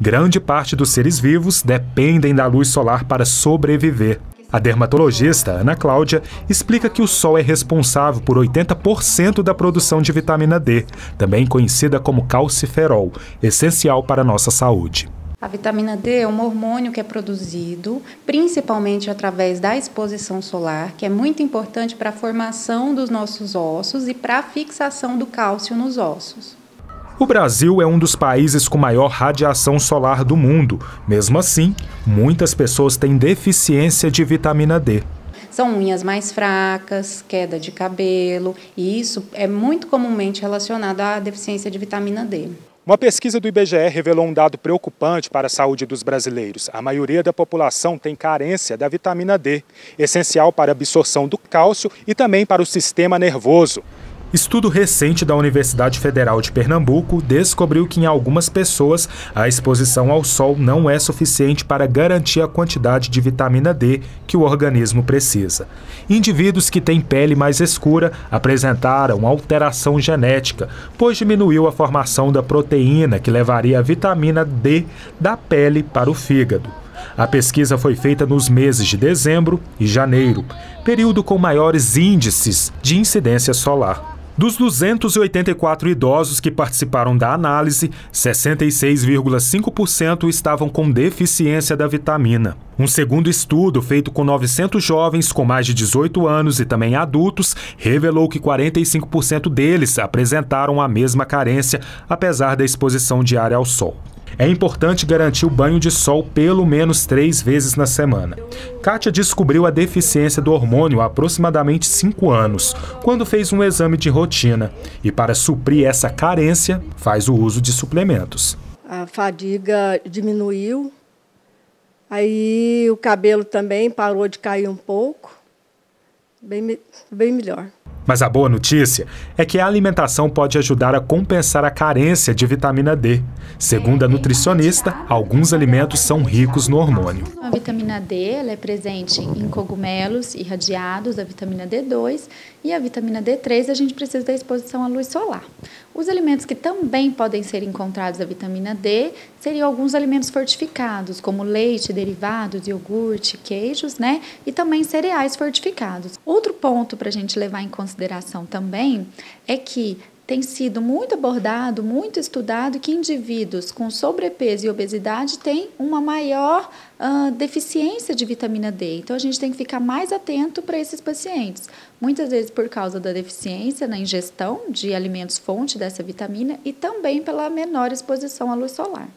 Grande parte dos seres vivos dependem da luz solar para sobreviver. A dermatologista Ana Cláudia explica que o sol é responsável por 80% da produção de vitamina D, também conhecida como calciferol, essencial para a nossa saúde. A vitamina D é um hormônio que é produzido principalmente através da exposição solar, que é muito importante para a formação dos nossos ossos e para a fixação do cálcio nos ossos. O Brasil é um dos países com maior radiação solar do mundo. Mesmo assim, muitas pessoas têm deficiência de vitamina D. São unhas mais fracas, queda de cabelo, e isso é muito comumente relacionado à deficiência de vitamina D. Uma pesquisa do IBGE revelou um dado preocupante para a saúde dos brasileiros. A maioria da população tem carência da vitamina D, essencial para a absorção do cálcio e também para o sistema nervoso. Estudo recente da Universidade Federal de Pernambuco descobriu que em algumas pessoas a exposição ao sol não é suficiente para garantir a quantidade de vitamina D que o organismo precisa. Indivíduos que têm pele mais escura apresentaram alteração genética, pois diminuiu a formação da proteína que levaria a vitamina D da pele para o fígado. A pesquisa foi feita nos meses de dezembro e janeiro, período com maiores índices de incidência solar. Dos 284 idosos que participaram da análise, 66,5% estavam com deficiência da vitamina. Um segundo estudo, feito com 900 jovens com mais de 18 anos e também adultos, revelou que 45% deles apresentaram a mesma carência, apesar da exposição diária ao sol. É importante garantir o banho de sol pelo menos três vezes na semana. Kátia descobriu a deficiência do hormônio há aproximadamente cinco anos, quando fez um exame de rotina. E para suprir essa carência, faz o uso de suplementos. A fadiga diminuiu, aí o cabelo também parou de cair um pouco, bem, bem melhor. Mas a boa notícia é que a alimentação pode ajudar a compensar a carência de vitamina D. Segundo a nutricionista, alguns alimentos são ricos no hormônio. A vitamina D ela é presente em cogumelos irradiados, a vitamina D2 e a vitamina D3 a gente precisa da exposição à luz solar. Os alimentos que também podem ser encontrados a vitamina D seriam alguns alimentos fortificados, como leite, derivados, iogurte, queijos, né? E também cereais fortificados. Outro ponto para a gente levar em consideração também é que tem sido muito abordado, muito estudado que indivíduos com sobrepeso e obesidade têm uma maior uh, deficiência de vitamina D. Então a gente tem que ficar mais atento para esses pacientes. Muitas vezes por causa da deficiência na ingestão de alimentos fonte dessa vitamina e também pela menor exposição à luz solar.